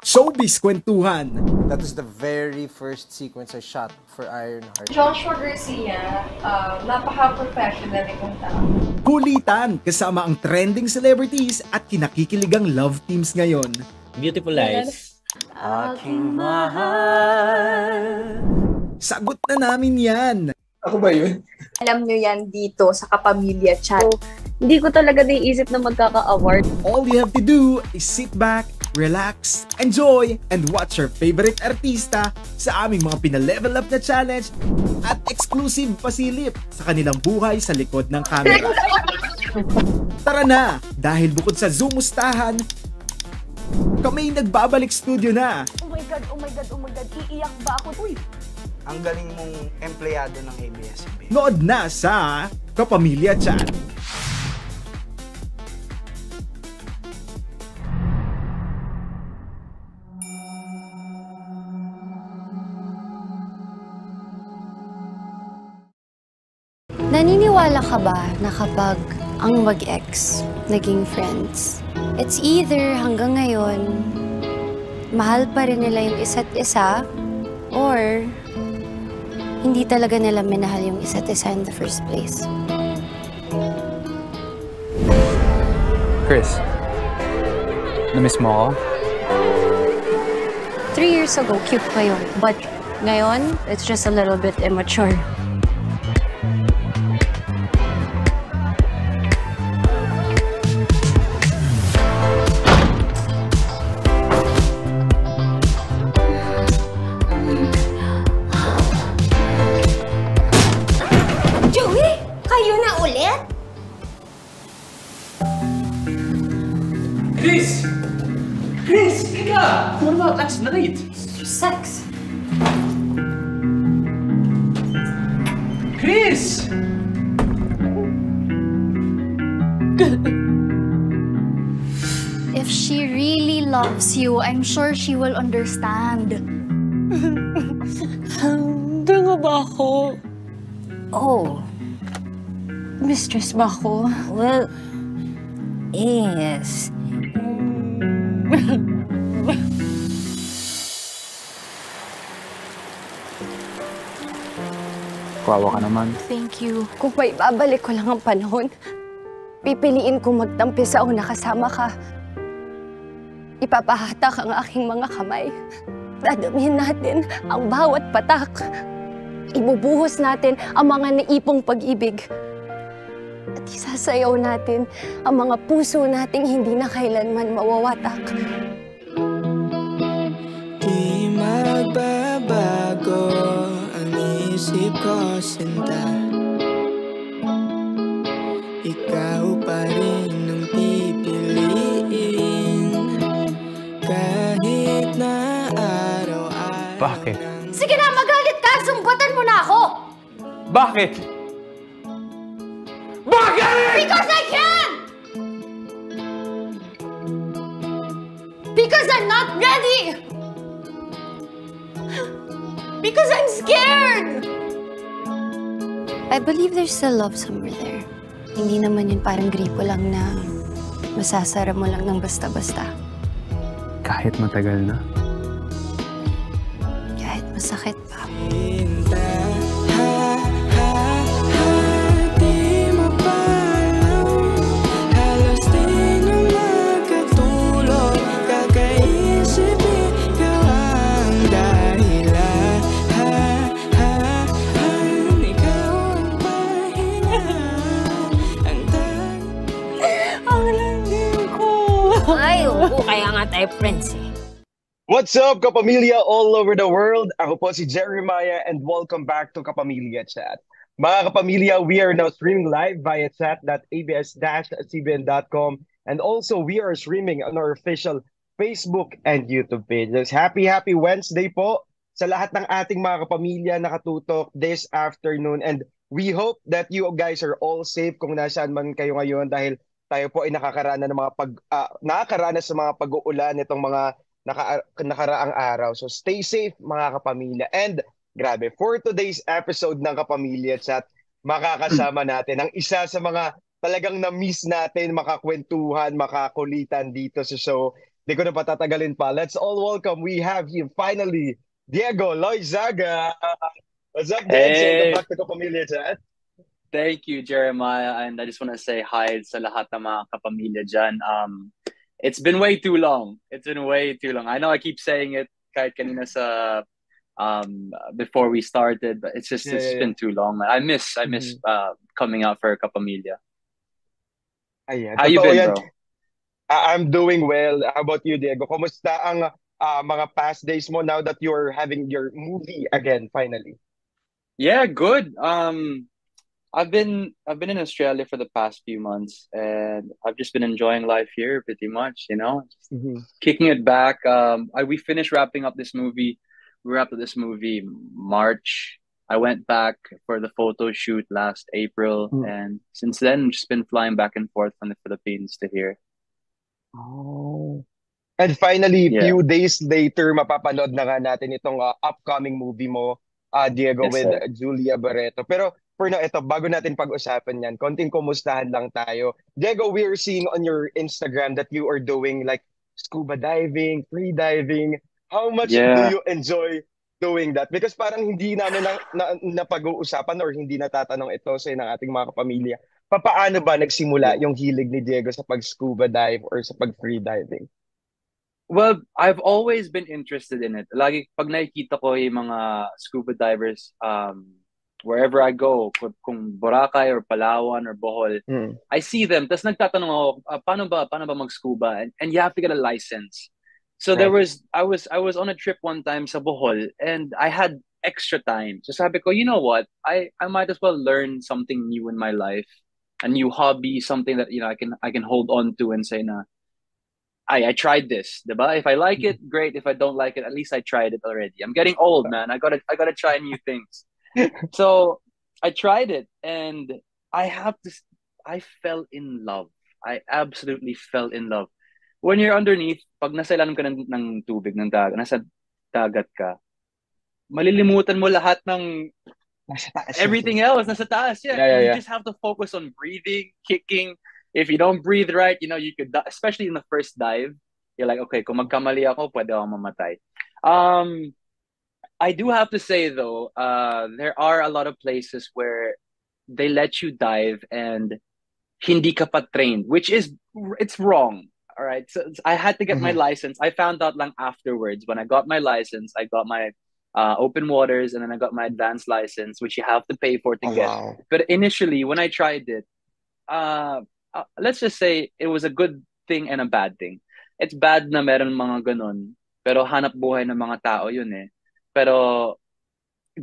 Showbiz Kwentuhan. That was the very first sequence I shot for Ironheart. Joshua Garcia, uh, napaka-professional itong tao. Kulitan kasama ang trending celebrities at kinakikiligang love teams ngayon. Beautiful Lies. Aking mahal. Sagot na namin yan. Ako ba yun? Alam nyo yan dito sa Kapamilya Chat. So, hindi ko talaga naiisip na magkaka-award. All you have to do is sit back, relax, enjoy, and watch your favorite artista sa aming mga pinalevel up na challenge at exclusive pasilip sa kanilang buhay sa likod ng camera. Tara na! Dahil bukod sa Zoom-mustahan, kami nagbabalik studio na. Oh my God, oh my God, oh my God. Iiyak ba ako? Uy, Ang galing mong empleyado ng ABS-CBN. Nood na sa Kapamilya Chat. Naniniwala ka ba na kapag ang mag-ex naging friends, it's either hanggang ngayon, mahal pa rin nila yung isa't isa, or hindi talaga nila minahal yung isa't isa in the first place. Chris, namiss mo ako? Three years ago, cute pa yun. But ngayon, it's just a little bit immature. Chris! Chris! Kika! What about last night? Sex. Chris! If she really loves you, I'm sure she will understand. handa nga ba ako? Oh, Mistress ba ako? well, yes. Kawawa ka naman. Thank you. Kung may babalik ko lang ang panahon, pipiliin kong magtampi sa una kasama ka. Ipapahatak ang aking mga kamay. Dadamihin natin ang bawat patak. Ibubuhos natin ang mga naipong pag-ibig. At isasayaw natin ang mga puso nating hindi na kailanman mawawatak. Di magbabago ang isip ko, sinta Ikaw pa rin ang pipiliin Kahit na araw-araw Bakit? Sige na, magalit ka! Sumbatan mo na ako! Bakit? Bakit? Because I can! Because I'm not ready! Because I'm scared! I believe there's still love somewhere there. Hindi naman yun parang gripo lang na masasara mo lang ng basta-basta. Kahit matagal na. Eh. What's up, Kapamilya all over the world? Ako po si Jeremiah and welcome back to Kapamilya Chat. Mga Kapamilya, we are now streaming live via chat.abs-cbn.com and also we are streaming on our official Facebook and YouTube pages. Happy, happy Wednesday po sa lahat ng ating mga kapamilya nakatutok this afternoon and we hope that you guys are all safe kung nasaan man kayo ngayon dahil tayo po ay nakakarana ng mga pag ah, nakakaranas sa mga pag-uulan nitong mga naka, nakaraang araw. So stay safe mga kapamilya. And grabe, for today's episode ng Kapamilya Chat, makakasama natin ang isa sa mga talagang na-miss natin makakwentuhan, makakulitan dito sa show. di ko na patatagalin pa. Let's all welcome. We have him finally, Diego Loizaga. What's up, Diego? Hey. Welcome back to Kapamilya Chat. Thank you, Jeremiah. And I just want to say hi sa lahat ng mga kapamilya dyan. Um, it's been way too long. It's been way too long. I know I keep saying it kahit kanina sa um before we started, but it's just Yeah, it's yeah, yeah. been too long. man. I miss I miss uh coming out for kapamilya. Ayan. How you been, yan. bro? I'm doing well. How about you, Diego? Kumusta ang ah, mga past days mo now that you're having your movie again, finally? Yeah, good. Um, I've been I've been in Australia for the past few months, and I've just been enjoying life here pretty much. You know, kicking it back. Um, I we finished wrapping up this movie. We wrapped up this movie March. I went back for the photo shoot last April, Mm. and since then, just been flying back and forth from the Philippines to here. Oh. And finally, Yeah. few days later, mapapanood na nga natin itong ah, upcoming movie mo, ah, Diego, Yes, with sir. Julia Barreto. Pero for now, ito, bago natin pag-usapan yan, konting kumustahan lang tayo. Diego, we are seeing on your Instagram that you are doing like scuba diving, free diving. How much do Yeah. you enjoy doing that? Because parang hindi namin na, na, napag-uusapan or hindi natatanong ito sa ng ating mga kapamilya. Papaano ba nagsimula yung hilig ni Diego sa pag-scuba dive or sa pag-free diving? Well, I've always been interested in it. Lagi pag nakikita ko yung mga scuba divers um wherever I go, kung, Boracay or Palawan or Bohol, Mm. I see them. Tapos nagtatanong ako, "Ah, paano ba paano ba mag-scuba? And, and you have to get a license. So there was I was I was on a trip one time sa Bohol and I had extra time. So sabi ko, you know what? I I might as well learn something new in my life. A new hobby, something that you know I can I can hold on to and say na I I tried this, diba? If I like it, great. If I don't like it, at least I tried it already. I'm getting old, man. I gotta I gotta try new things. so I tried it, and I have to. s- I fell in love. I absolutely fell in love. When you're underneath, pag nasa ilalim ka ng, ng tubig, ng dagat, nasa dagat ka, malilimutan mo lahat ng everything else nasa taas. Yeah, Yeah, yeah, you just have to focus on breathing, kicking. If you don't breathe right, you know, you could especially in the first dive. You're like, okay, kung magkamali ako, pwede ako mamatay. Um, I do have to say though, uh, there are a lot of places where they let you dive and hindi ka pa trained, which is it's wrong. All right, so I had to get my Mhm. license. I found out lang afterwards. When I got my license, I got my uh, open waters, and then I got my advanced license, which you have to pay for to Oh, get. wow. But initially, when I tried it, uh, uh, let's just say it was a good thing and a bad thing. It's bad na meron mga ganun, pero hanap buhay ng mga tao yun eh. Pero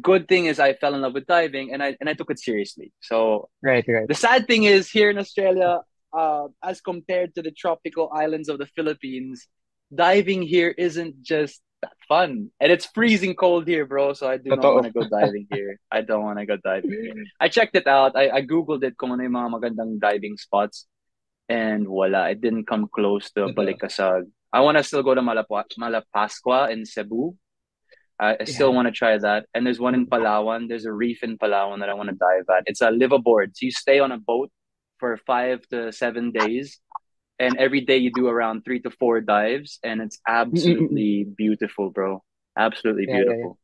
good thing is I fell in love with diving and I and I took it seriously. So Right, right. the sad thing is here in Australia, uh, as compared to the tropical islands of the Philippines, diving here isn't just that fun. And it's freezing cold here, bro. So I do not want to go diving here. I don't want to go diving here. I checked it out. I, I googled it kung ano yung mga magandang diving spots. And voila, it didn't come close to Balicasag. I want to still go to Malapa- Malapascua in Cebu. I, I still want to try that. And there's one in Palawan. There's a reef in Palawan that I want to dive at. It's a live aboard. So you stay on a boat for five to seven days. And every day you do around three to four dives. And it's absolutely beautiful, bro. Absolutely Yeah, yeah, yeah. beautiful.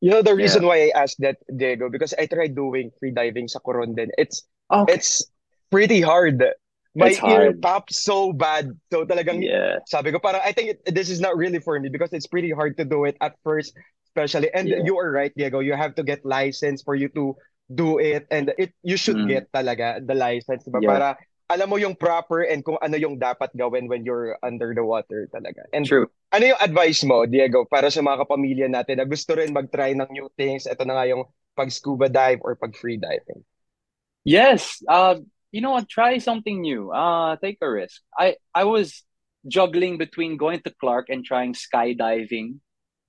You know the Yeah. reason why I asked that, Diego, because I tried doing free diving sa Coron din. It's it's pretty hard. My It's ear hard. popped so bad. So talagang Yeah. sabi ko parang I think it, this is not really for me because it's pretty hard to do it at first, especially. And Yeah. you are right, Diego. You have to get license for you to do it, and it you should Mm. get talaga the license, diba? Yeah. Para alam mo yung proper and kung ano yung dapat gawin when you're under the water talaga. And True. ano yung advice mo, Diego, para sa mga kapamilya natin na gusto rin mag-try ng new things? Ito na nga yung pag-scuba dive or pag-free diving. Yes. Uh, you know what? Try something new. Uh, take a risk. I I was juggling between going to Clark and trying skydiving,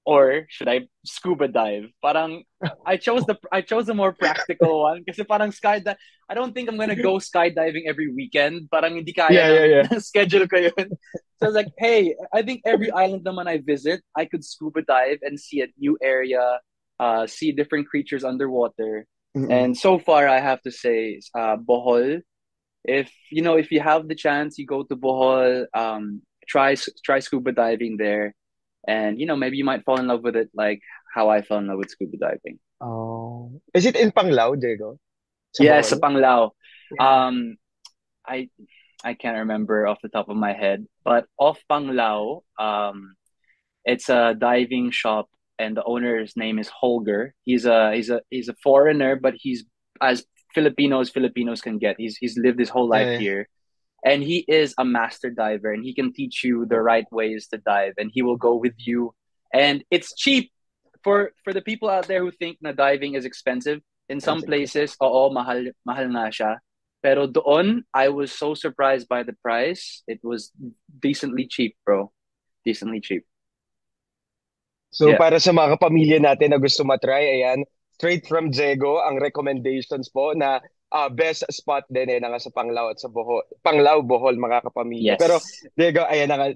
or should I scuba dive? Parang I chose the I chose the more practical one kasi parang skydive. I don't think I'm gonna go skydiving every weekend. Parang hindi kaya Yeah, yeah, ng schedule ko yun. So I was like, hey, I think every island naman I visit, I could scuba dive and see a new area, uh, see different creatures underwater. And so far, I have to say, uh, Bohol. If you know, if you have the chance, you go to Bohol. Um, try try scuba diving there, and you know maybe you might fall in love with it like how I fell in love with scuba diving. Oh. Is it in Panglao, Diego? Sa Yeah, Bohol? sa Panglao. Um, I I can't remember off the top of my head, but off Panglao, um, it's a diving shop, and the owner's name is Holger. He's a he's a he's a foreigner, but he's as Filipinos Filipinos can get. He's he's lived his whole life Yeah, here, and he is a master diver, and he can teach you the right ways to dive, and he will go with you, and it's cheap for for the people out there who think na diving is expensive. In some places, oo, mahal mahal na siya. Pero doon, I was so surprised by the price. It was decently cheap, bro. Decently cheap. So Yeah. para sa mga kapamilya natin na gusto matry, ayan, straight from Diego, ang recommendations po na ah, best spot din eh, na nga sa Panglao at sa Bohol. Panglao, Bohol, mga kapamilya. Yes. Pero Diego, ayan na nga,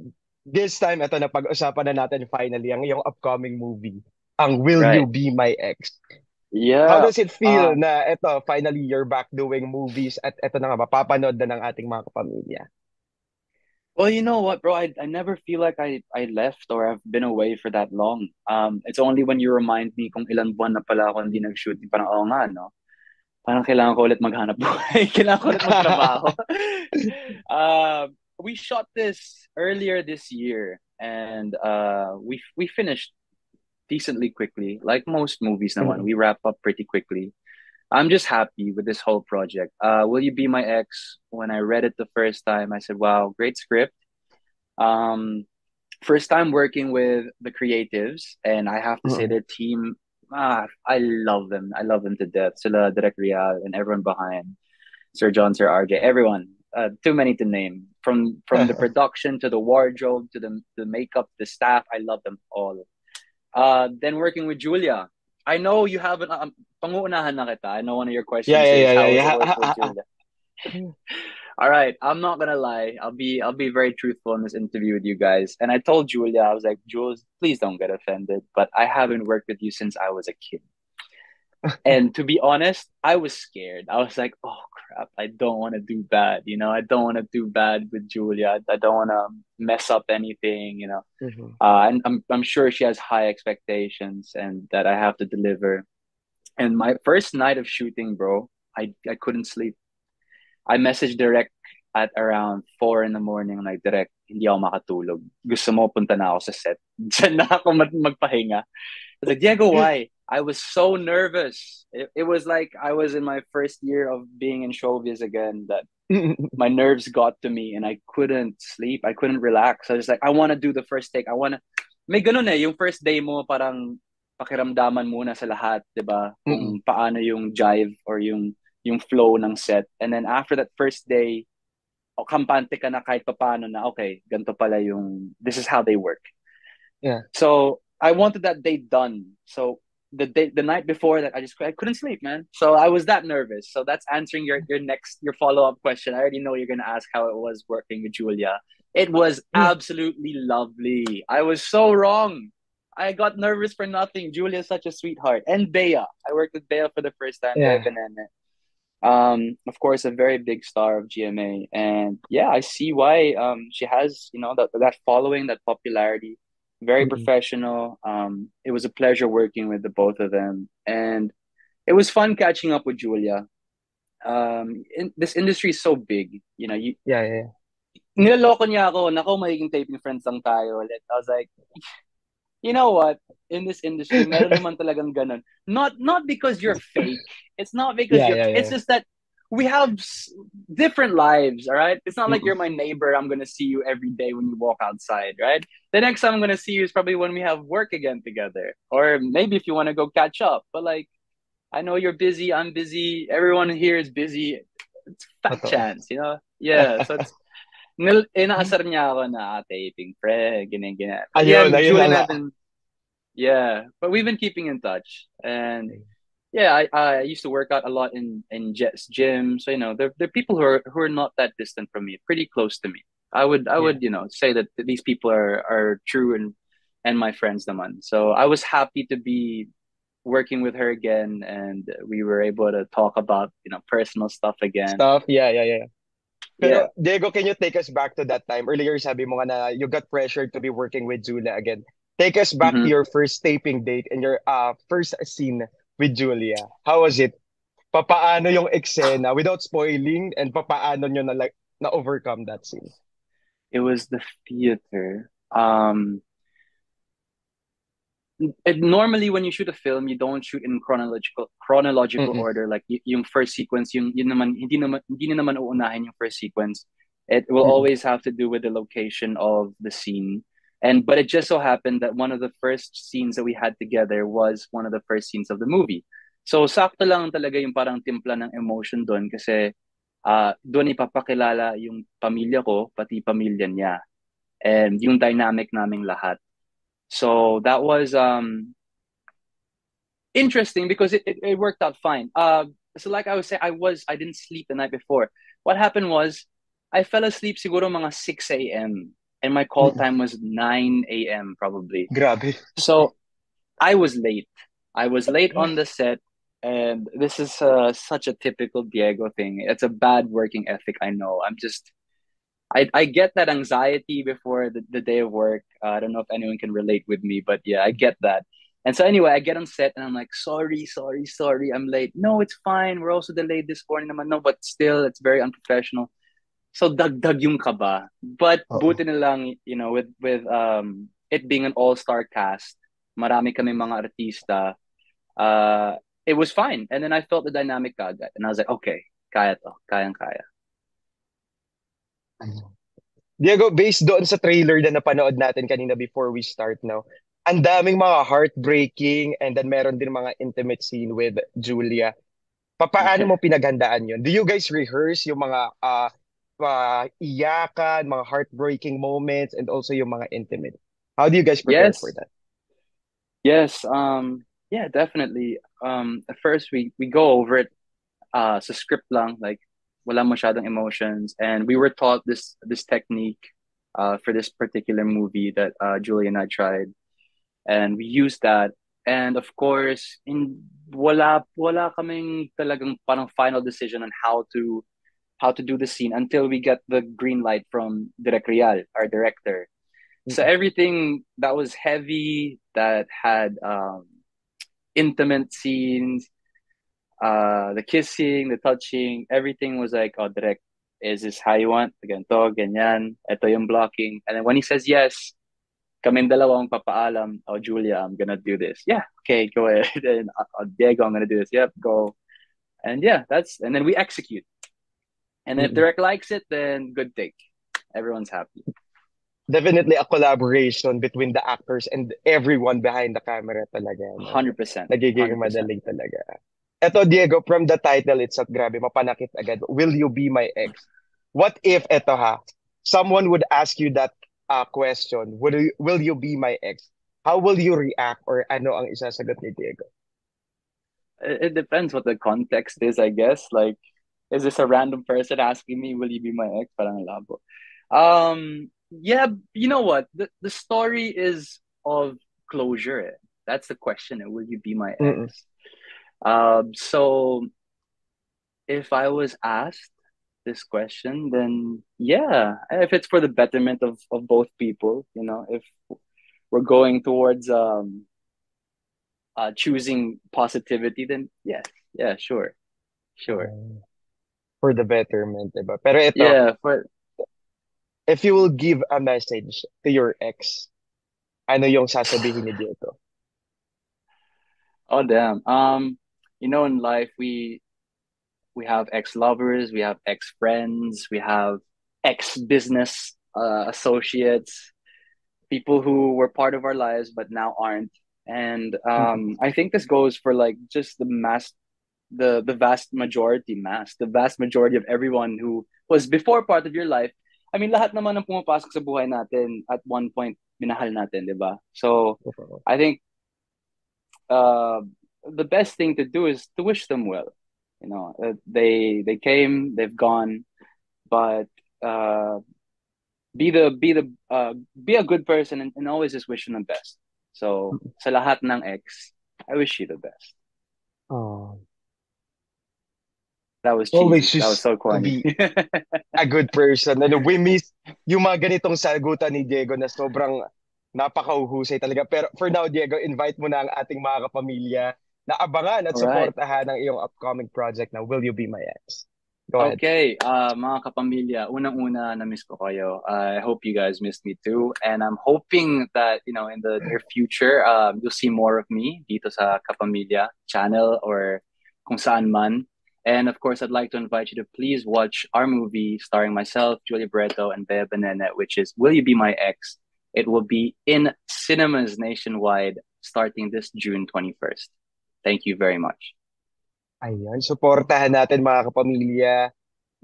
this time, ito na pag-usapan na natin finally, ang iyong upcoming movie, ang Will You Right. Be My Ex? Yeah. How does it feel Ah. na ito, finally, you're back doing movies at ito na nga, mapapanood na ng ating mga kapamilya? Well, you know what, bro? I, I never feel like I, I left or I've been away for that long. Um, it's only when you remind me kung ilan buwan na pala ako hindi nag-shooting. Parang, oo nga, no? Parang kailangan ko ulit maghanap buhay. kailangan ko ulit magtrabaho. uh, we shot this earlier this year and uh, we we finished decently quickly. Like most movies naman, we wrap up pretty quickly. I'm just happy with this whole project. Uh, Will You Be My Ex? When I read it the first time, I said, "Wow, great script." Um, first time working with the creatives, and I have to say Mhm. their team. Ah, I love them. I love them to death. Sila, Direk Real, and everyone behind, Sir John, Sir RJ, everyone. Uh, too many to name. From from the production to the wardrobe to the the makeup, the staff. I love them all. Uh, then working with Julia. I know you haven't. Um, panguunahan na kita. I know one of your questions Yeah, yeah, is yeah, yeah, yeah. it working with Julia. All right, I'm not gonna lie. I'll be I'll be very truthful in this interview with you guys. And I told Julia, I was like, Jules, please don't get offended, but I haven't worked with you since I was a kid. And to be honest, I was scared. I was like, oh crap, I don't want to do bad. You know, I don't want to do bad with Julia. I don't want to mess up anything. You know, Mhm. uh, and I'm I'm sure she has high expectations and that I have to deliver. And my first night of shooting, bro, I I couldn't sleep. I messaged direct at around 4 in the morning, like direct, hindi ako makatulog. Gusto mo punta na ako sa set. Diyan na ako mag- magpahinga. I was like, Diego, why? I was so nervous. It, it was like I was in my first year of being in showbiz again that my nerves got to me and I couldn't sleep. I couldn't relax. I was like, I want to do the first take. I want to... May ganun eh, yung first day mo parang pakiramdaman muna sa lahat, di ba? Kung paano yung jive or yung yung flow ng set. And then after that first day, o kampante ka na kahit papaano na, okay, ganito pala yung, this is how they work. Yeah. So I wanted that day done. So the day, the night before that, I just I couldn't sleep, man. So I was that nervous. So that's answering your your next your follow up question. I already know you're gonna ask how it was working with Julia. It was absolutely lovely. I was so wrong. I got nervous for nothing. Julia's such a sweetheart. And Bea. I worked with Bea for the first time. Yeah. Um, of course, a very big star of GMA, and yeah, I see why um she has you know that that following, that popularity. Very Mhm. professional. Um, it was a pleasure working with the both of them, and it was fun catching up with Julia. Um, in, this industry is so big, you know. You Yeah, yeah, yeah. niloloko niya ako, nako, magiging taping friends lang tayo. I was like, you know what? In this industry, meron naman talagang ganun. Not not because you're fake. It's not because Yeah, you're. yeah, yeah. It's just that we have s- different lives. All right. It's not like you're my neighbor. I'm gonna see you every day when you walk outside. Right. The next time I'm gonna see you is probably when we have work again together, or maybe if you want to go catch up. But like, I know you're busy. I'm busy. Everyone here is busy. It's fat chance, you know. Yeah. So it's. Nil, inaasar niya ako na ah, taping, pre, ganyan, ganyan. Ayun, yeah, ayun na been- yeah, but we've been keeping in touch, and yeah, I, I used to work out a lot in in Jet's gym, so you know, there there are people who are who are not that distant from me, pretty close to me. I would I would you know say that these people are are true and and my friends naman. So I was happy to be working with her again, and we were able to talk about you know personal stuff again. Stuff, yeah, yeah, yeah. Pero Diego, can you take us back to that time? Earlier sabi mo nga na you got pressured to be working with Julia again. Take us back to Mhm. your first taping date and your uh first scene with Julia. How was it? Papaano yung eksena without spoiling and papaano nyo na like na overcome that scene? It was the theater. Um, it, normally when you shoot a film, you don't shoot in chronological chronological Mm-mm. order. Like y- yung first sequence, yung yun naman hindi naman hindi na naman uunahin yung first sequence. It will Mm-mm. always have to do with the location of the scene. And but it just so happened that one of the first scenes that we had together was one of the first scenes of the movie. So sakto lang talaga yung parang timpla ng emotion doon kasi uh, doon ipapakilala yung pamilya ko, pati pamilya niya. And yung dynamic naming lahat. So that was um interesting because it, it, it worked out fine. Uh, so like I was saying, I was I didn't sleep the night before. What happened was I fell asleep siguro mga 6 a.m. and my call Mm-mm. time was 9 a.m. probably. Grabe. So I was late. I was late on the set, and this is uh, such a typical Diego thing. It's a bad working ethic. I know. I'm just, I, I get that anxiety before the, the day of work. Uh, I don't know if anyone can relate with me, but yeah, I get that. And so anyway, I get on set and I'm like, sorry, sorry, sorry, I'm late. No, it's fine. We're also delayed this morning. I'm like, No, but still, it's very unprofessional. So dagdag yung kaba. But Oo. buti na lang, you know, with with um it being an all-star cast, marami kami mga artista, uh, it was fine. And then I felt the dynamic agad. And I was like, okay, kaya to. Kayang-kaya. Diego, based doon sa trailer na napanood natin kanina before we start now, ang daming mga heartbreaking and then meron din mga intimate scene with Julia. Papaano mo pinaghandaan yun? Do you guys rehearse yung mga uh, uh, iyakan, mga heartbreaking moments, and also yung mga intimate? How do you guys prepare Yes. for that? Yes, um, yeah, definitely. Um, at first we we go over it uh sa script lang, like wala masyadong emotions. And we were taught this this technique uh for this particular movie that uh Julie and I tried. And we used that. And of course, in wala wala kaming talagang parang final decision on how to how to do the scene until we get the green light from Direk Real, our director. So everything that was heavy, that had um, intimate scenes, uh, the kissing, the touching, everything was like, oh, direct, is this how you want? Ganto, ganyan, ito yung blocking. And then when he says yes, kaming dalawang papaalam, oh, Julia, I'm gonna do this. Yeah, okay, go ahead. And oh, Diego, I'm gonna do this. Yep, go. And yeah, that's, and then we execute. And if Mhm. direct likes it, then good take. Everyone's happy. Definitely a collaboration between the actors and everyone behind the camera talaga. no? 100%. Nagiging 100%. madaling talaga. Eto, Diego, from the title itself, grabe, mapanakit agad. Will you be my ex? What if, eto ha, someone would ask you that uh, question, will you, will you be my ex? How will you react or ano ang isasagot ni Diego? It, it depends what the context is, I guess. Like, is this a random person asking me, will you be my ex? Parang labo. Um, yeah, you know what? The the story is of closure. eh. That's the question. eh, Will you be my Mm-mm. Um, so if I was asked this question, then yeah, if it's for the betterment of, of both people, you know, if we're going towards um uh choosing positivity, then yes, yeah, sure. Sure. For the betterment, diba? Pero ito, Yeah, for if you will give a message to your ex, ano yung sasabihin ni Diego? Oh damn. Um, you know, in life we we have ex-lovers, we have ex-friends, we have ex-business uh, associates, people who were part of our lives but now aren't. And um, I think this goes for like just the mass, the the vast majority, mass, the vast majority of everyone who was before part of your life. I mean, lahat naman ng pumapasok sa buhay natin at one point minahal natin, di ba? So I think uh, the best thing to do is to wish them well. You know, uh, they they came, they've gone, but uh, be the be the uh, be a good person and, and always just wish them the best. So sa lahat ng ex, I wish you the best. Oh. That was cheesy. Always that was so to corny. be a good person. Ano, we miss yung mga ganitong sagutan ni Diego na sobrang napakauhusay talaga. Pero for now, Diego, invite mo na ang ating mga kapamilya na abangan at Alright. supportahan ang iyong upcoming project na Will You Be My Ex? Go ahead. Okay, uh, mga kapamilya, unang-una na-miss ko kayo. I hope you guys missed me too. And I'm hoping that, you know, in the near future, um, you'll see more of me dito sa Kapamilya channel or kung saan man. And of course, I'd like to invite you to please watch our movie starring myself, Julia Barreto, and Bea Binene, which is Will You Be My Ex? It will be in cinemas nationwide starting this June 21st. Thank you very much. Ayan, supportahan natin mga kapamilya.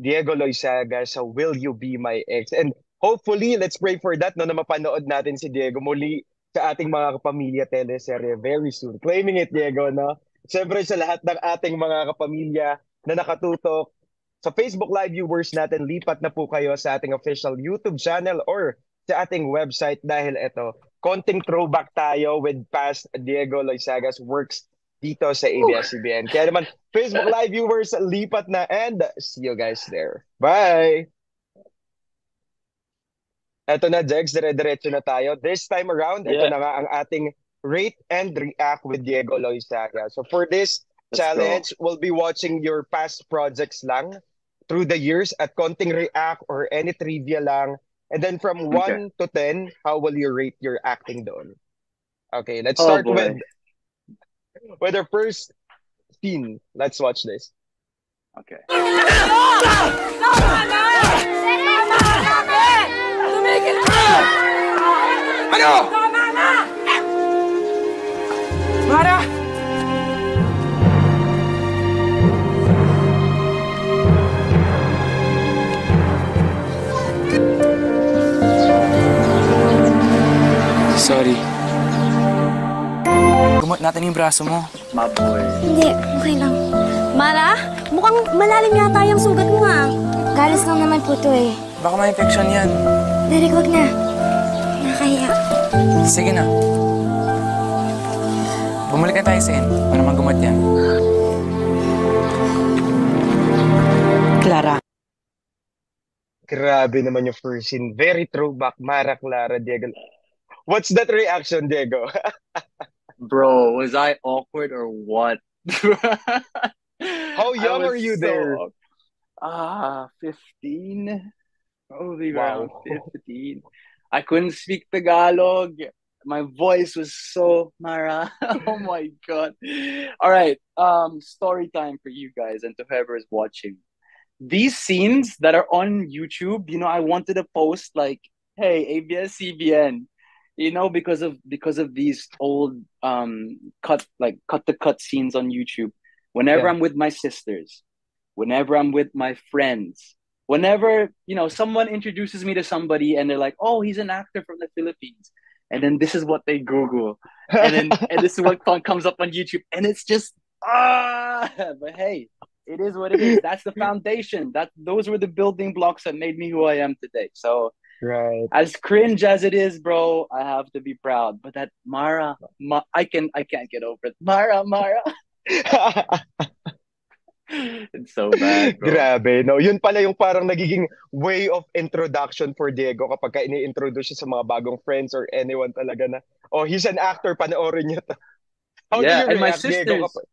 Diego Loizaga sa Will You Be My Ex? And hopefully, let's pray for that no, na mapanood natin si Diego muli sa ating mga kapamilya teleserye very soon. Claiming it, Diego, no? Siyempre sa lahat ng ating mga kapamilya na nakatutok sa Facebook Live viewers natin, lipat na po kayo sa ating official YouTube channel or sa ating website dahil ito, konting throwback tayo with past Diego Loizaga's works dito sa ABS-CBN. Kaya naman, Facebook Live viewers, lipat na and see you guys there. Bye! Eto na, Jegs, dire-diretso na tayo. This time around, ito Yeah. na nga ang ating Rate and React with Diego Loizaga. So for this Let's challenge, we'll be watching your past projects lang through the years at konting react or any trivia lang. And then from Okay. 1 to 10, how will you rate your acting doon? Okay, let's Oh, start boy. with with our first scene. Let's watch this. Okay. Tumigil ka! Ano? Tama na! Mara! Sorry. Gumot natin yung braso mo. My boy. Hindi, okay lang. Mara, mukhang malalim yata yung sugat mo ah. Galos lang naman po to eh. Baka may infection yan. Derek, wag na. Nakakahiya. Sige na. Bumalik na tayo sa in para magumot yan. Clara. Grabe naman yung first scene. Very throwback. Mara Clara, Diego. What's that reaction, Diego? Bro, was I awkward or what? How young are you so there? Ah, 15. Probably Wow. around 15. I couldn't speak Tagalog. My voice was so Mara. oh my god. All right. Um, story time for you guys and to whoever is watching. These scenes that are on YouTube, you know, I wanted to post like, hey, ABS-CBN, you know, because of because of these old um cut like cut the cut scenes on YouTube. Whenever Yeah. I'm with my sisters, whenever I'm with my friends, whenever you know someone introduces me to somebody and they're like, "Oh, he's an actor from the Philippines," and then this is what they Google, and then and this is what comes up on YouTube, and it's just ah. But hey, it is what it is. That's the foundation. That those were the building blocks that made me who I am today. So Right. as cringe as it is, bro, I have to be proud. But that Mara, Ma- I can I can't get over it. Mara, Mara. it's so bad, bro. Grabe, no? Yun pala yung parang nagiging way of introduction for Diego kapag ka ini-introduce siya sa mga bagong friends or anyone talaga na, oh, he's an actor, panoorin niyo to. How yeah, do you and my react, Diego, kapag-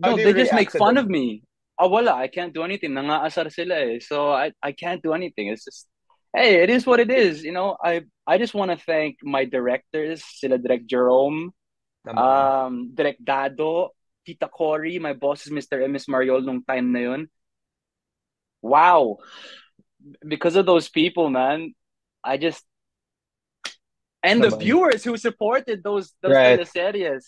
No, they just make fun them? of me. Oh, wala, I can't do anything. Nangaasar sila eh. So I, I can't do anything. It's just, hey, it is what it is. You know, I I just want to thank my directors, sila Direct Jerome, um, Direct Dado, Tita Cory, my boss is Mr. and Miss Mariol nung time na yun. Wow. Because of those people, man, I just and the viewers who supported those those Right. teleseries.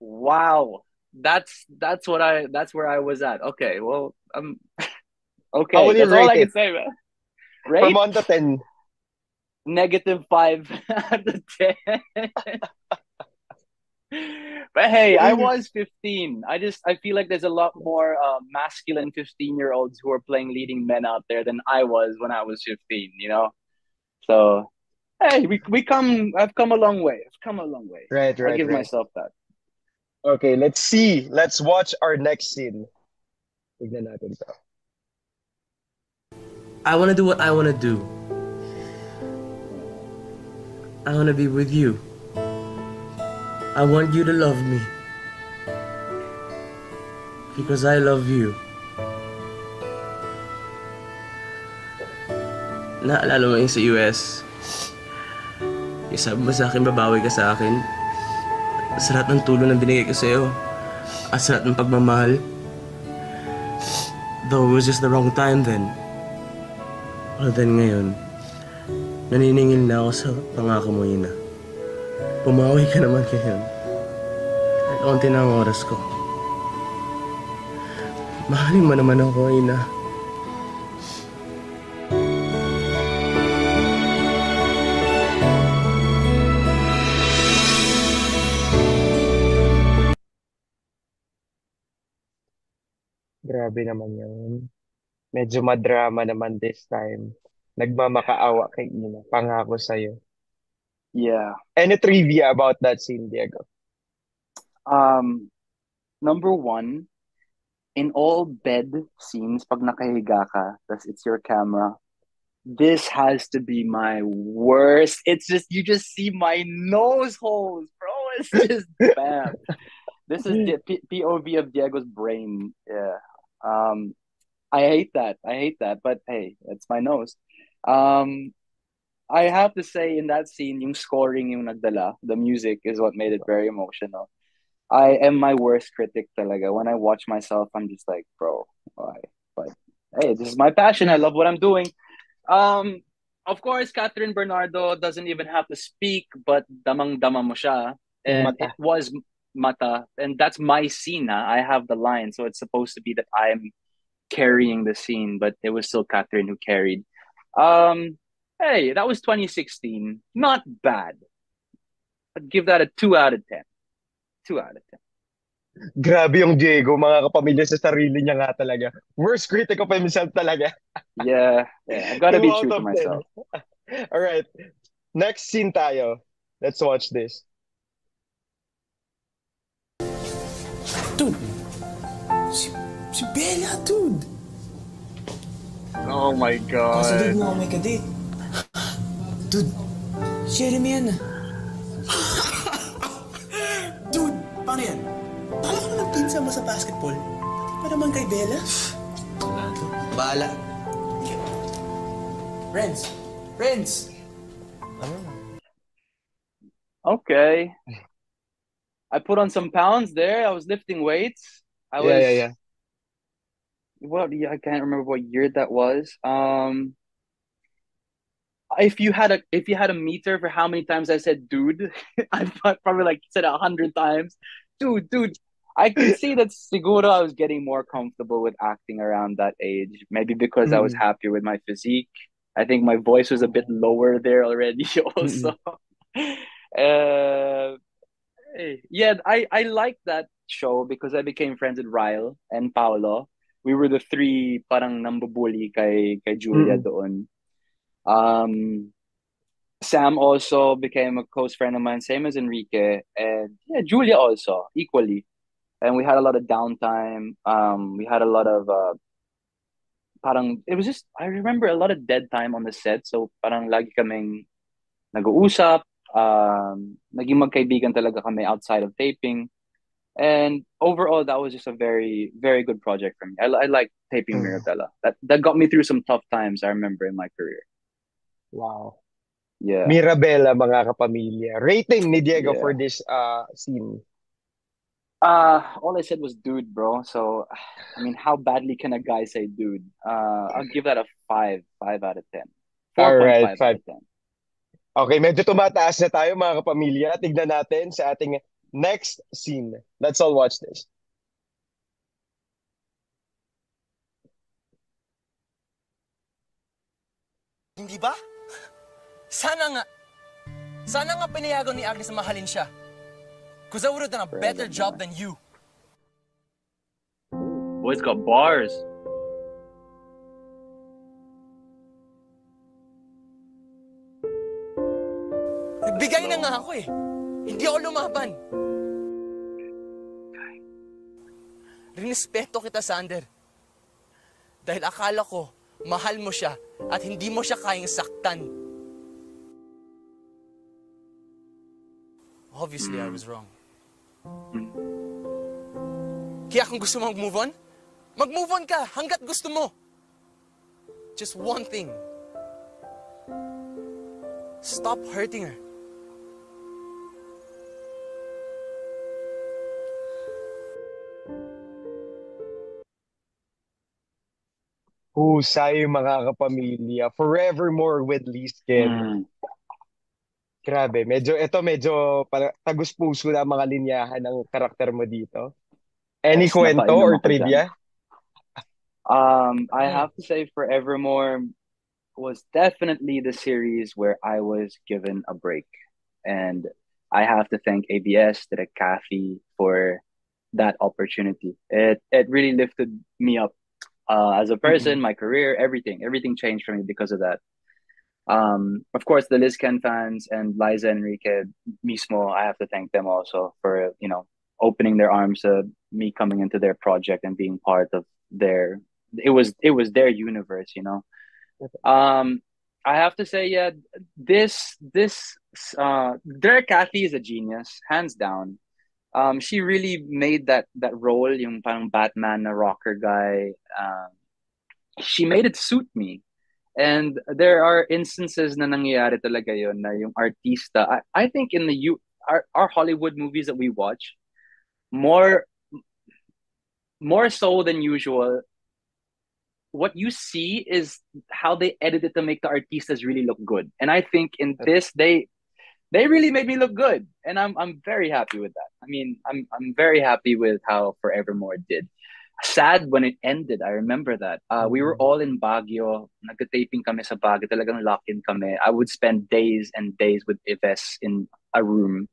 Wow. That's that's what I that's where I was at. Okay, well, um okay, How will you that's all I can it? say, man. From Rate 1 to 10. negative five out of ten. but hey, I was 15. I just I feel like there's a lot more uh, masculine 15 year olds who are playing leading men out there than I was when I was 15. You know, so hey, we we come. I've come a long way. I've come a long way. Right, I right, give right. myself that. Okay, let's see. Let's watch our next scene. Tignan natin to. I want to do what I want to do. I want to be with you. I want you to love me. Because I love you. Naalala mo yung sa US? Yung sabi mo sa akin, babawi ka sa akin. Sa lahat ng tulong na binigay ko sa'yo. At sa lahat ng pagmamahal. Though it was just the wrong time then. Well then ngayon, naniningil na ako sa pangako mo yun na. Pumawi ka naman ngayon. Kahit konti na ang oras ko. Mahalin mo naman ako, Ina. Grabe naman yun. Medyo madrama naman this time. Nagmamakaawa kay Ina. Pangako sa'yo. Yeah. Any trivia about that scene, Diego? Um, number one, in all bed scenes, pag nakahiga ka, tas it's your camera, this has to be my worst. It's just, you just see my nose holes, bro. It's just bad. this is the P- POV of Diego's brain. Yeah. Um, I hate that. I hate that. But hey, it's my nose. Um, I have to say in that scene, yung scoring yung nagdala, the music is what made it very emotional. I am my worst critic talaga. When I watch myself, I'm just like, bro, why? But hey, this is my passion. I love what I'm doing. Um, of course, Kathryn Bernardo doesn't even have to speak, but damang dama mo siya. And Mata. it was mata, and that's my scene. ah. I have the line, so it's supposed to be that I'm carrying the scene, but it was still Kathryn who carried. Um, hey, that was 2016. Not bad. I'd give that a two out of ten. Two out of ten. Grabe yung Diego, mga kapamilya sa sarili niya nga talaga. Worst critic of himself talaga. Yeah, yeah. I've got to be true out to myself. All right. Next scene tayo. Let's watch this. Dude! Si, si Bella, dude! Oh my Kasunod god. mo ako may kadate. Dude, si Jeremy yan. Dude, paano yan? Tala ka na nagpinsa mo sa basketball. Pa naman kay Bella? Wala to. Bahala. Friends! Friends! Okay. I put on some pounds there. I was lifting weights. I was Yeah, yeah, yeah. What yeah, I can't remember what year that was. Um if you had a if you had a meter for how many times I said dude, I probably like said a hundred times. Dude, dude. I can see that siguro I was getting more comfortable with acting around that age. Maybe because I was Mm. happier with my physique. I think my voice was a bit lower there already also. uh yeah, I I like that show because I became friends with Ryle and Paolo. We were the three parang nambubuli kay kay Julia Mm. doon. Um, Sam also became a close friend of mine, same as Enrique, and yeah, Julia also equally. And we had a lot of downtime. Um, we had a lot of uh, parang it was just I remember a lot of dead time on the set. So parang lagi kaming nag-uusap, um, naging magkaibigan talaga kami outside of taping. And overall, that was just a very, very good project for me. I, I like taping Mm. Mirabella. That that got me through some tough times. I remember in my career. Wow. Yeah. Mirabella, mga kapamilya. Rating ni Diego Yeah. for this uh scene. Uh, all I said was dude, bro. So, I mean, how badly can a guy say dude? Uh, I'll give that a five, five out of ten. All 4.5 right, out of ten. Okay, medyo tumataas na tayo mga kapamilya. Tignan natin sa ating next scene. Let's all watch this. Hindi ba? Sana nga. Sana nga pinayagan ni Agnes na mahalin siya. Cause I would have done a better job than you. Boy's got bars. Nagbigay na nga ako eh. Hindi ako lumaban. Rinespeto kita, Sander. Dahil akala ko, mahal mo siya at hindi mo siya kayang saktan. Obviously, I was wrong. Kaya kung gusto mo mag-move on, mag-move on ka hanggat gusto mo. Just one thing. Stop hurting her. Husay mga kapamilya. Forevermore with. Mm. Grabe, medyo ito medyo parang tagus puso na mga linyahan ng karakter mo dito. Any Yes, kwento or trivia? Um, I have to say, Forevermore was definitely the series where I was given a break, and I have to thank ABS, Direk Cathy, for that opportunity. It it really lifted me up uh, as a person, my career, everything. Everything changed for me because of that. Um, of course, the LizQuen fans and Liza Enrique mismo, I have to thank them also for you know opening their arms to me coming into their project and being part of their. It was it was their universe, you know. Um, I have to say, yeah, this this uh, Direk Cathy is a genius, hands down. Um, she really made that that role, yung parang Batman, a rocker guy. Um, she made it suit me. And there are instances na nangyayari talaga yon na yung artista. I, I think in the U, our, our Hollywood movies that we watch, more more so than usual, what you see is how they edited to make the artistas really look good. And I think in this they they really made me look good. And I'm I'm very happy with that. I mean, I'm I'm very happy with how Forevermore did. Sad when it ended. I remember that. Uh, we were all in Baguio. Nagka-taping kami sa Baguio. Talagang lock-in kami. I would spend days and days with Yves in a room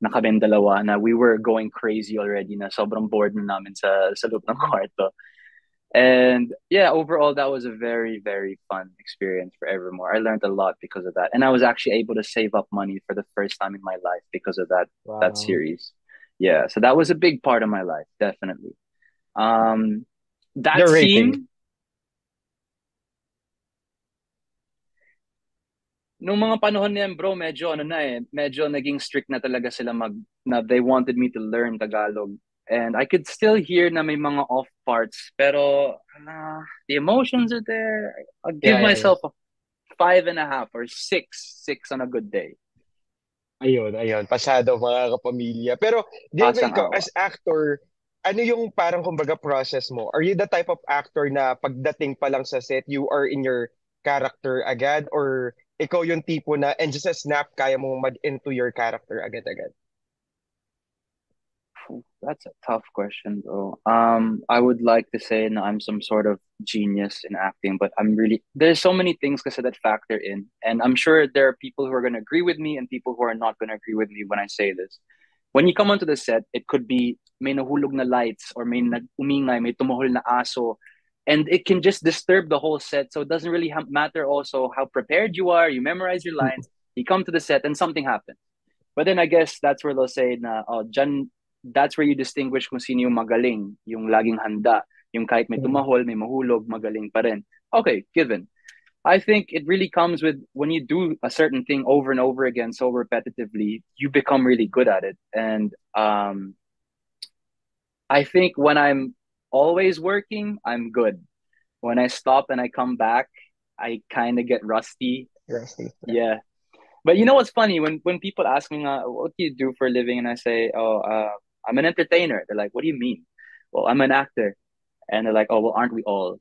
na kami dalawa na we were going crazy already na sobrang bored na namin sa, sa loob ng kwarto. And yeah, overall, that was a very, very fun experience for Evermore. I learned a lot because of that. And I was actually able to save up money for the first time in my life because of that, Wow. that series. Yeah, so that was a big part of my life, definitely. Um, that The rating. scene, nung mga panahon na yan, bro, medyo ano na eh, medyo naging strict na talaga sila mag, na they wanted me to learn Tagalog. And I could still hear na may mga off parts, pero uh, the emotions are there. I'll give Yeah, yeah, myself a five and a half or six, six on a good day. Ayun, ayun. Pasado mga kapamilya. Pero, ikaw awa. as actor, ano yung parang kumbaga process mo? Are you the type of actor na pagdating pa lang sa set, you are in your character agad? Or ikaw yung tipo na, and just a snap, kaya mong mag-into your character agad-agad? That's a tough question, bro. Um, I would like to say that I'm some sort of genius in acting, but I'm really there's so many things kasi that factor in, and I'm sure there are people who are going to agree with me and people who are not going to agree with me when I say this. When you come onto the set, it could be may nahulog na lights or may nag umingay, may tumuhol na aso, and it can just disturb the whole set. So it doesn't really ha- matter also how prepared you are. You memorize your lines. You come to the set and something happens. But then I guess that's where they'll say na, oh, dyan, that's where you distinguish kung sino yung magaling, yung laging handa, yung kahit may tumahol, may mahulog, magaling pa rin. Okay, given. I think it really comes with when you do a certain thing over and over again so repetitively, you become really good at it. And um, I think when I'm always working, I'm good. When I stop and I come back, I kind of get rusty. Rusty. Yeah. But you know what's funny when when people ask me, uh, "What do you do for a living?" and I say, "Oh, uh, I'm an entertainer." They're like, "What do you mean?" Well, I'm an actor, and they're like, "Oh, well, aren't we all?"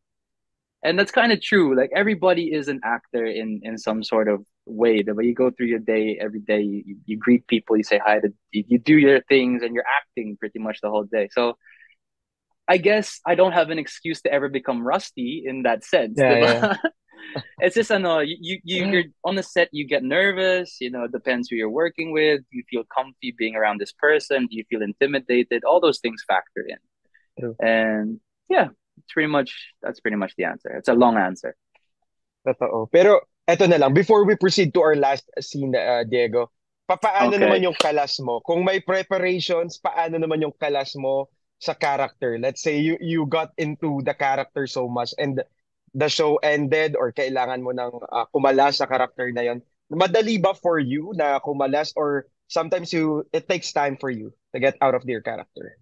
And that's kind of true. Like everybody is an actor in in some sort of way. The way you go through your day every day, you, you greet people, you say hi to, you, you do your things, and you're acting pretty much the whole day. So. I guess I don't have an excuse to ever become rusty in that sense. Yeah, diba? It's just I know you you you- you're on the set you get nervous you know it depends who you're working with do you feel comfy being around this person do you feel intimidated all those things factor in True. and yeah it's pretty much that's pretty much the answer it's a long answer Totoo. Pero, eto na lang, before we proceed to our last scene, uh, Diego, papaano Okay. naman yung kalas mo? Kung may preparations, paano naman yung kalas mo sa character? Let's say you you got into the character so much and the show ended or kailangan mo nang uh, kumalas sa character na yon? Madali ba for you na kumalas or sometimes you it takes time for you to get out of your character?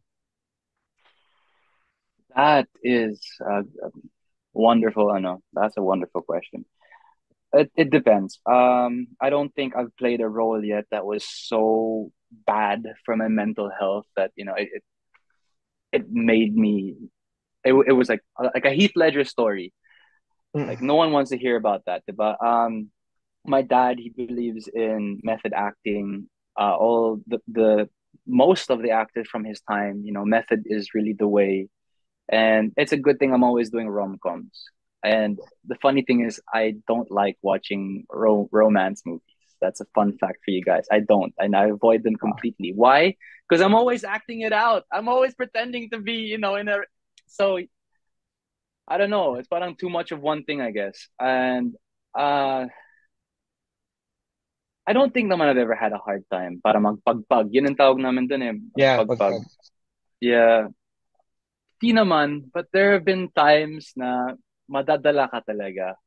That is a wonderful. I know that's a wonderful question. It it depends. Um, I don't think I've played a role yet that was so bad for my mental health that you know it it, it made me. It, it was like like a Heath Ledger story. Like no one wants to hear about that. But um, my dad he believes in method acting. Uh, all the the most of the actors from his time, you know, method is really the way and it's a good thing I'm always doing rom coms. And the funny thing is, I don't like watching ro- romance movies. That's a fun fact for you guys. I don't, and I avoid them completely. Why? Because I'm always acting it out. I'm always pretending to be, you know, in a. So I don't know. It's parang too much of one thing, I guess. And uh, I don't think naman I've ever had a hard time para magpagpag. Yun ang tawag namin dun eh. Yeah, Magpagpag. Yeah. Di naman, but there have been times na madadala ka talaga.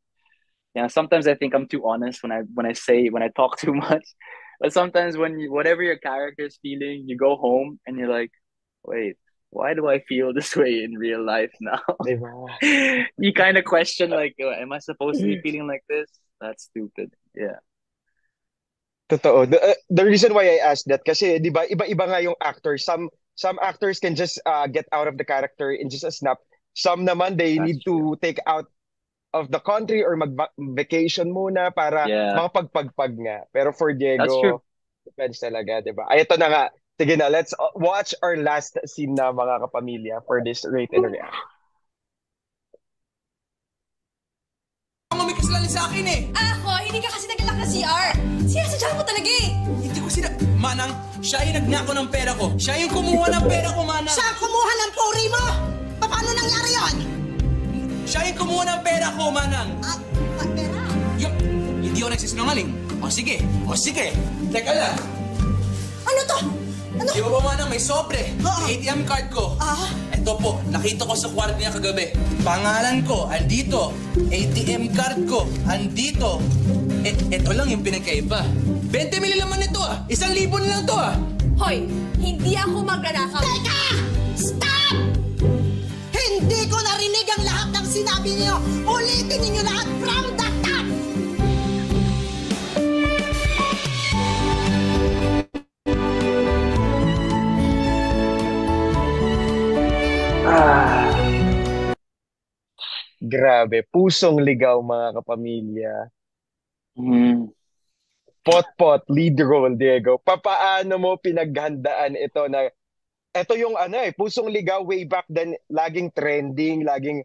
Yeah, sometimes I think I'm too honest when I when I say when I talk too much. But sometimes when you, whatever your character is feeling, you go home and you're like, wait, why do I feel this way in real life now? you kind of question like, am I supposed to be feeling like this? That's stupid. Yeah. Totoo. The, uh, the reason why I asked that kasi 'di ba iba-iba nga yung actor. Some some actors can just uh, get out of the character in just a snap. Some naman they That's need to take out of the country or mag-vacation muna para Yeah. makapagpagpag nga. Pero for Diego, true. depends talaga, 'di ba? Ay ito na nga. Sige na, let's uh, watch our last scene na mga kapamilya for this rate and react. Umikas lang sa akin eh. Ako, hindi ka kasi naglalak na CR. Sinasadya mo talaga eh. Hindi ko sina... Manang, siya yung nagnako ng pera ko. Siya yung kumuha ng pera ko, Manang. Siya ang kumuha ng puri mo! Paano nangyari yon? Siya yung kumuha ng pera ko, Manang. Ah, pera? Yup, hindi ako nagsisinungaling. O sige, o sige. Teka lang. Ano to? Ano? Di ba ba, Manang, may sobre? ATM card ko. Ah? Ito po, nakita ko sa kwarto niya kagabi. Pangalan ko, andito. ATM card ko, andito. Eh, ito lang yung pinagkaiba. 20 mil naman ito ah. Isang libo na lang to ah. Hoy, hindi ako magnanakaw. Teka! Stop! Hindi ko narinig ang lahat ng sinabi niyo. Ulitin ninyo lahat Grabe, pusong ligaw mga kapamilya. Mm. Pot-pot, lead role, Diego. Papaano mo pinaghandaan ito na ito yung ano eh, pusong ligaw way back then, laging trending, laging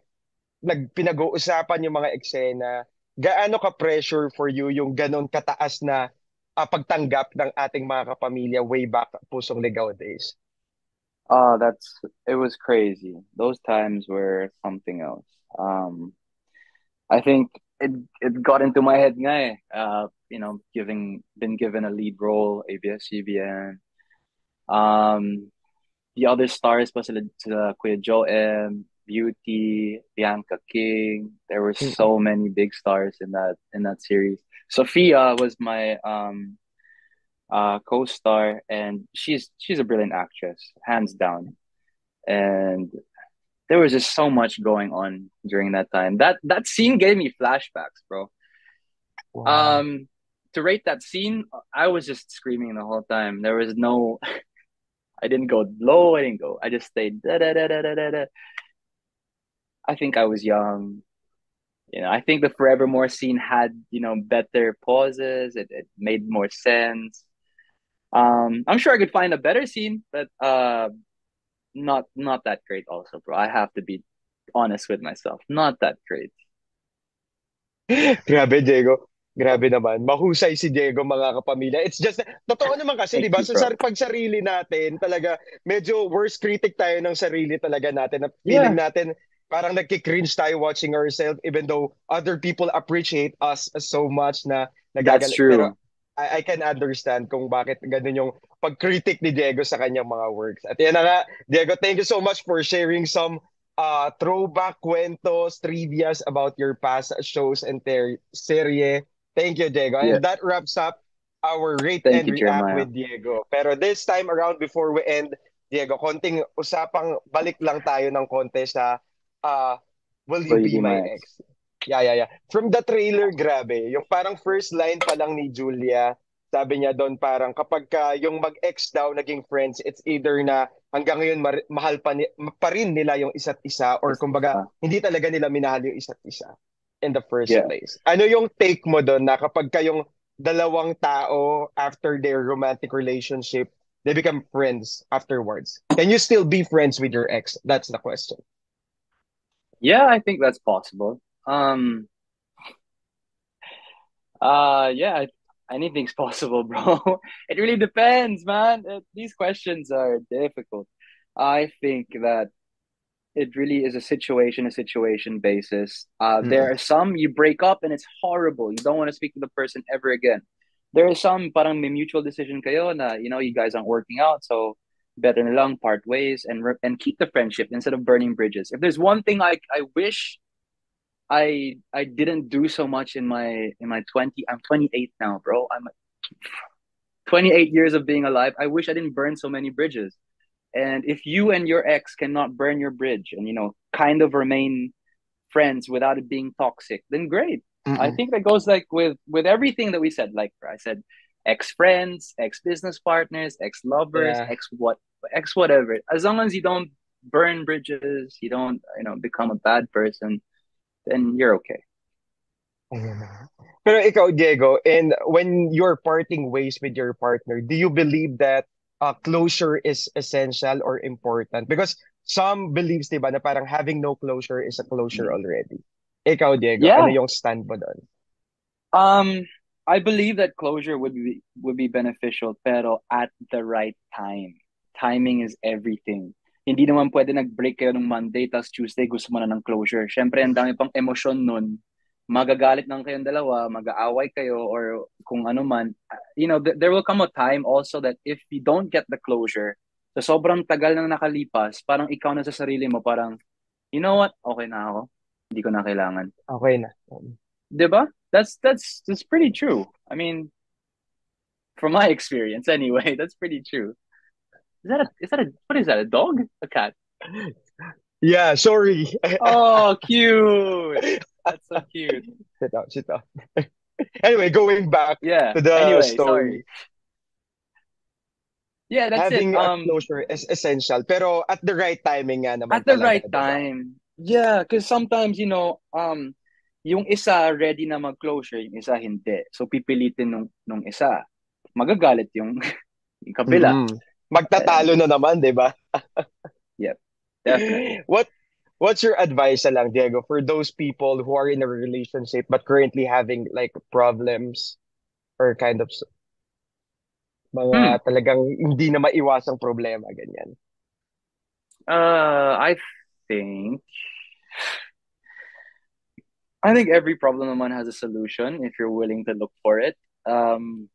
nagpinag-uusapan yung mga eksena. Gaano ka pressure for you yung ganon kataas na ah, pagtanggap ng ating mga kapamilya way back pusong ligaw days? Oh, that's it was crazy. Those times were something else. Um, I think it it got into my head nga. Uh, you know, giving been given a lead role, ABS-CBN. Um, the other stars pa sila sila Kuya Joem, Beauty, Bianca King. There were so many big stars in that in that series. Sofia was my um uh co-star and she's she's a brilliant actress, hands down. And there was just so much going on during that time. That that scene gave me flashbacks, bro. Um to rate that scene, I was just screaming the whole time. There was no I didn't go low, I didn't go. I just stayed da da da da da da. da. I think I was young. You know, I think the Forevermore scene had, you know, better pauses. It, it made more sense. Um, I'm sure I could find a better scene, but uh, not not that great. Also, bro, I have to be honest with myself. Not that great. Grabe, Diego. Grabe naman. Mahusay si Diego, mga kapamilya. It's just, totoo naman kasi, di ba? Sa sar- pag sarili natin, talaga, medyo worst critic tayo ng sarili talaga natin. Na feeling Yeah. natin, parang nagki-cringe tayo watching ourselves, even though other people appreciate us so much na That's nagagal. true. Pero I, I can understand kung bakit ganun yung pag-critic ni Diego sa kanyang mga works. At yan na nga, Diego, thank you so much for sharing some uh, throwback cuentos, trivias about your past shows and ter- serye. Thank you, Diego. Yeah. And that wraps up our rate Thank and you, react Jeremiah. with Diego. Pero this time around, before we end, Diego, konting usapang balik lang tayo ng konti sa uh, Will You Be My Ex? Yeah, yeah, yeah. From the trailer, grabe. Yung parang first line pa lang ni Julia, sabi niya doon parang kapag ka yung mag-ex daw naging friends, it's either na hanggang ngayon mar- mahal pa, ni- pa rin nila yung isa't isa or kumbaga hindi talaga nila minahal yung isa't isa in the first Yeah. place. Ano yung take mo doon na kapag kayong dalawang tao after their romantic relationship, they become friends afterwards. Can you still be friends with your ex? That's the question. Yeah, I think that's possible. Um, uh, yeah, anything's possible, bro. It really depends, man. Uh, These questions are difficult. I think that it really is a situation, a situation basis. Uh, Mm. there are some you break up and it's horrible. You don't want to speak to the person ever again. There are some parang may mutual decision kayo na, you know, you guys aren't working out, so better na lang part ways and re- and keep the friendship instead of burning bridges. If there's one thing I I wish I I didn't do so much in my in my 20 I'm 28 now, bro. I'm 28 years of being alive. I wish I didn't burn so many bridges. And if you and your ex cannot burn your bridge and you know kind of remain friends without it being toxic, then great. I Mm-mm. think that goes like with with everything that we said. Like I said, ex friends, ex business partners, ex lovers, Yeah. ex what, ex whatever. As long as you don't burn bridges, you don't you know become a bad person, then you're okay. Pero ikaw, Diego, and when you're parting ways with your partner, do you believe that uh, closure is essential or important? Because some believes, di ba, na parang having no closure is a closure already. Ikaw, Diego, Yeah. ano yung stand mo doon? Um, I believe that closure would be would be beneficial, pero at the right time. Timing is everything. Hindi naman pwede nag-break kayo ng Monday, tapos Tuesday gusto mo na ng closure. Siyempre, ang dami pang emosyon nun. Magagalit ng kayong dalawa, mag-aaway kayo, or kung ano man. You know, th- there will come a time also that if you don't get the closure, sa sobrang tagal nang nakalipas, parang ikaw na sa sarili mo, parang, you know what, okay na ako. Hindi ko na kailangan. Okay na. Diba? That's that's that's pretty true. I mean, from my experience anyway, that's pretty true. Is that a is that a what is that? A dog? A cat? Yeah, sorry. Oh, cute. That's so cute. Sit down, sit down. Anyway, going back Yeah. to the Anyway, story. Yeah, that's Having it. a Um, closure is essential, pero at the right timing nga naman at the right time. Yeah, because sometimes you know, um, yung isa ready na mag-closure, yung isa hindi. So pipilitin nung nung isa. Magagalit yung yung kabila. Mhm. Magtatalo na naman, di ba? Yep. Definitely. What what's your advice lang, Diego, for those people who are in a relationship but currently having like problems or kind of mga talagang hindi na maiwasang problema, ganyan. Uh, I think I think every problem naman has a solution if you're willing to look for it. Um,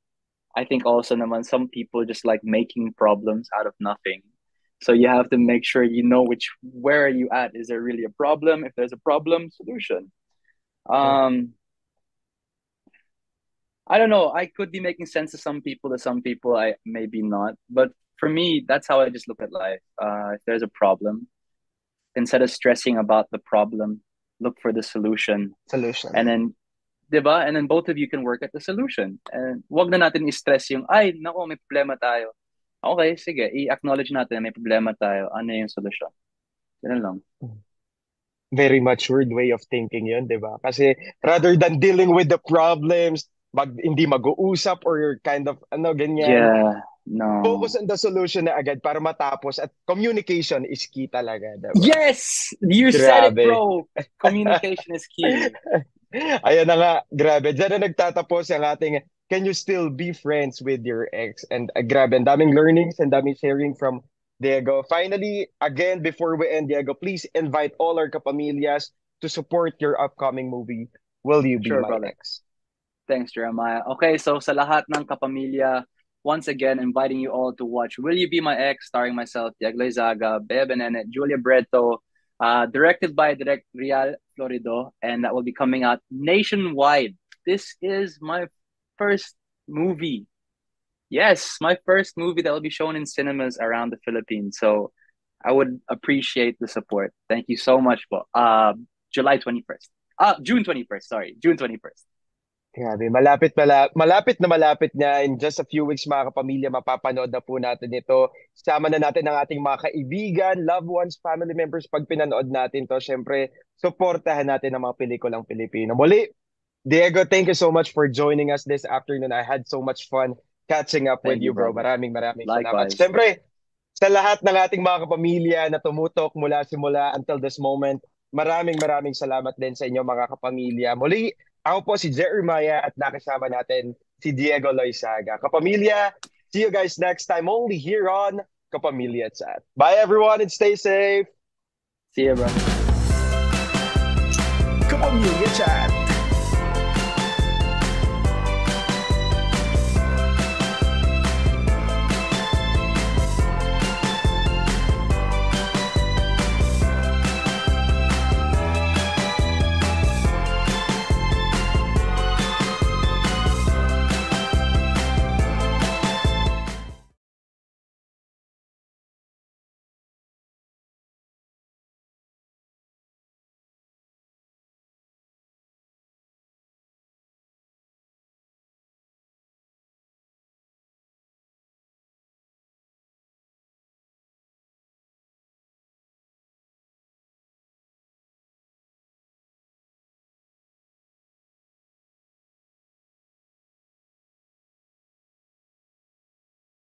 I think also naman some people just like making problems out of nothing. So you have to make sure you know which where are you at? Is there really a problem? If there's a problem, solution. Um, I don't know. I could be making sense to some people, to some people I maybe not. But for me, that's how I just look at life. Uh, if there's a problem, instead of stressing about the problem, look for the solution. Solution. And then, diba? And then both of you can work at the solution. And wag na natin i-stress yung, ay, nako, may problema tayo. Okay, sige, i-acknowledge natin na may problema tayo. Ano yung solusyon? Ganun lang. Very matured way of thinking yun, di ba? Kasi rather than dealing with the problems, mag, hindi mag-uusap or kind of ano, ganyan. Yeah, no. Focus on the solution na agad para matapos at communication is key talaga, di ba? Yes! You said it, Grabe. bro! Communication is key. Ayan na nga, grabe. Diyan na nagtatapos ang ating Can You Still Be Friends with Your Ex? And uh, grabe, ang daming learnings and daming sharing from Diego. Finally, again, before we end, Diego, please invite all our kapamilyas to support your upcoming movie, Will You Be Sure, My brother. Ex? Thanks, Jeremiah. Okay, so sa lahat ng kapamilya, once again, inviting you all to watch Will You Be My Ex, starring myself, Diego Zaga, Bea Benenet, Julia Breto, uh, directed by Direk Real Florido, and that will be coming out nationwide. This is my first movie. Yes, my first movie that will be shown in cinemas around the Philippines. So I would appreciate the support. Thank you so much po. Uh, July 21st. Ah, June 21st, sorry. June 21st. Grabe, malapit mala malapit na malapit niya in just a few weeks mga kapamilya mapapanood na po natin ito. Sama na natin ang ating mga kaibigan, loved ones, family members pag pinanood natin to. Syempre, suportahan natin ang mga pelikulang Pilipino. Muli, Diego, thank you so much for joining us this afternoon. I had so much fun catching up with Thank you, you, bro. brother. Maraming maraming salamat. Likewise. Syempre, sa lahat ng ating mga kapamilya na tumutok mula simula until this moment, maraming maraming salamat din sa inyo mga kapamilya. Muli, ako po si Jeremiah at nakasama natin si Diego Loizaga. Kapamilya, see you guys next time only here on Kapamilya Chat. Bye everyone and stay safe. See you, bro. Kapamilya Chat.